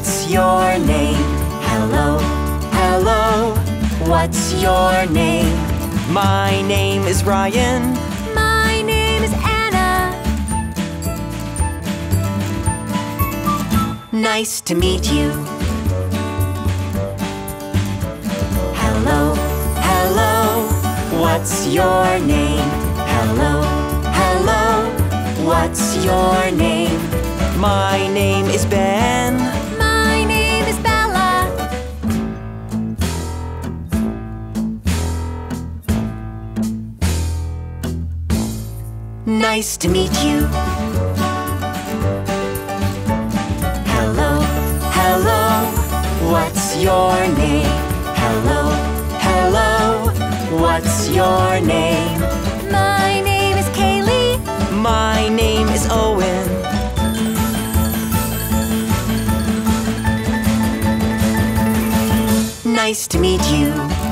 What's your name? Hello, hello. What's your name? My name is Ryan. My name is Anna. Nice to meet you. Hello, hello. What's your name? Hello, hello. What's your name? My name is Ben. Nice to meet you. Hello, hello. What's your name? Hello, hello. What's your name? My name is Kaylee. My name is Owen. Nice to meet you.